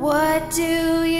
What do you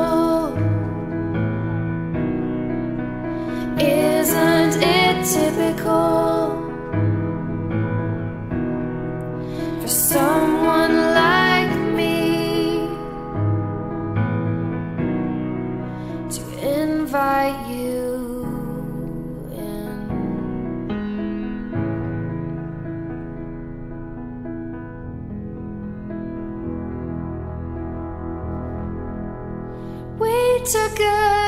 took a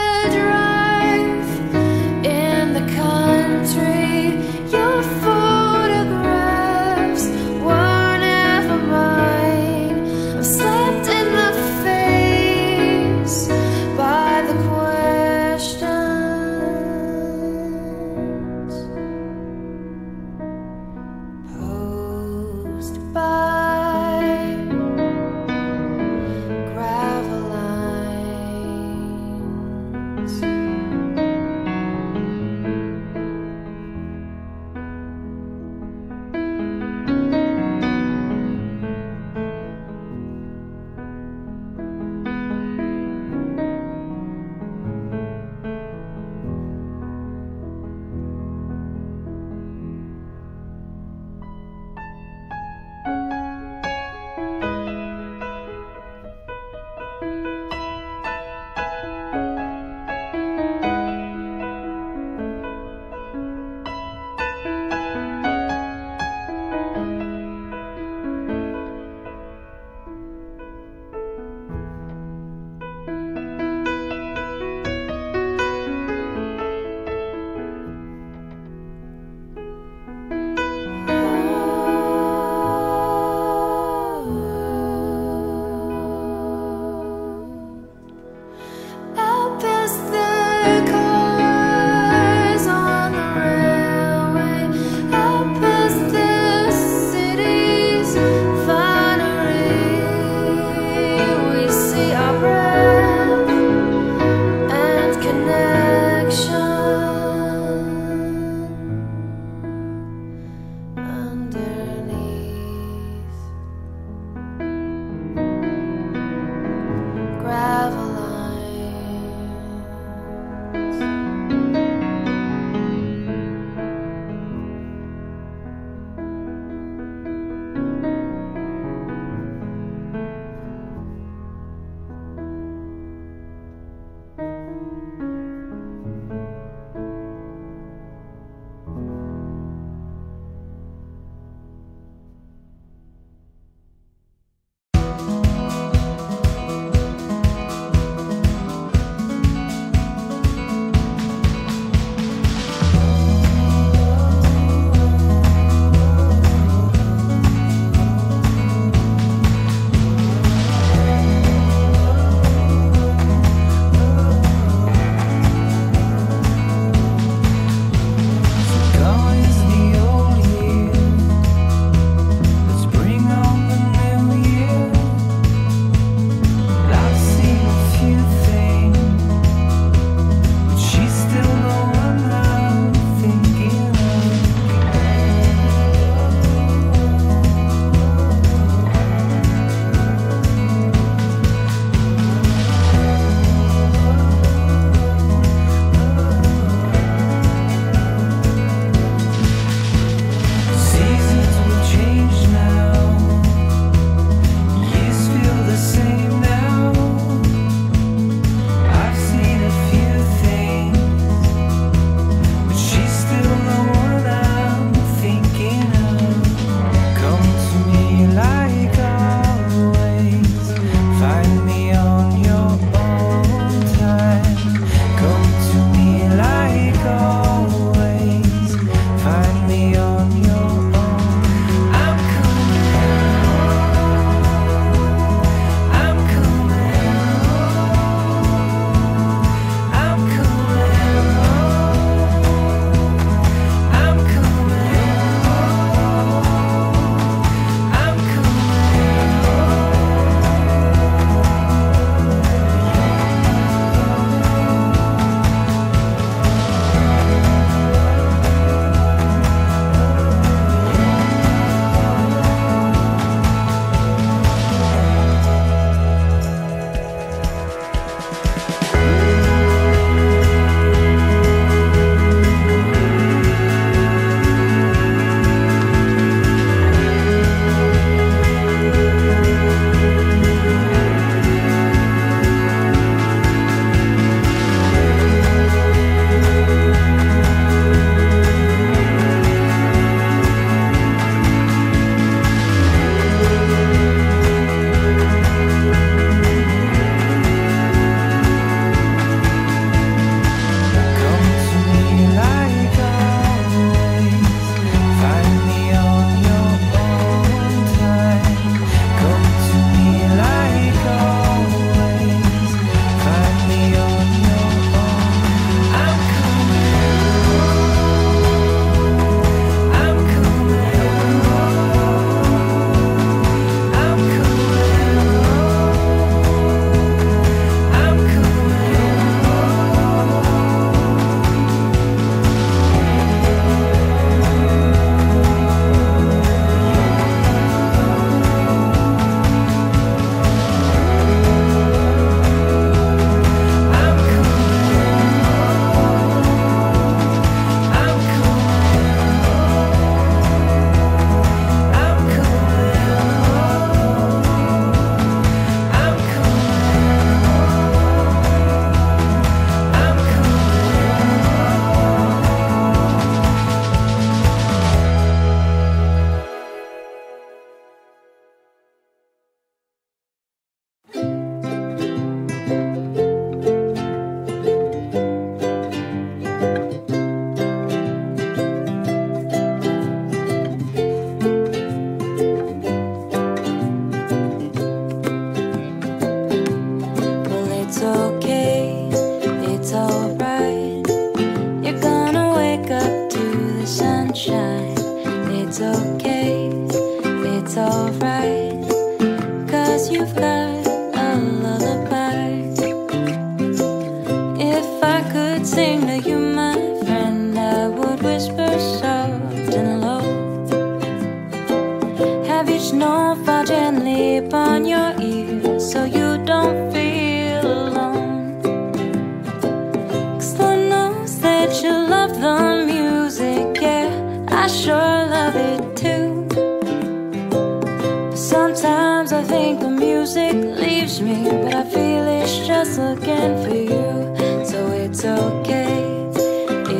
music leaves me, but I feel it's just looking for you. So it's okay,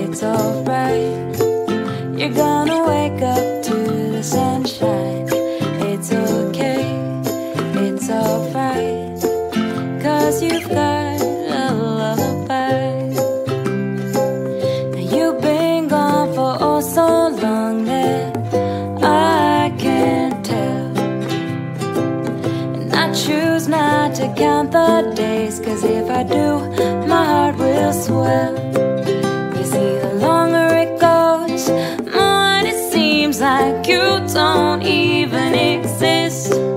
it's alright. You're gonna wake up to the sunshine. It's okay, it's alright. Cause you've got count the days, cause if I do, my heart will swell. You see, the longer it goes, more it seems like you don't even exist.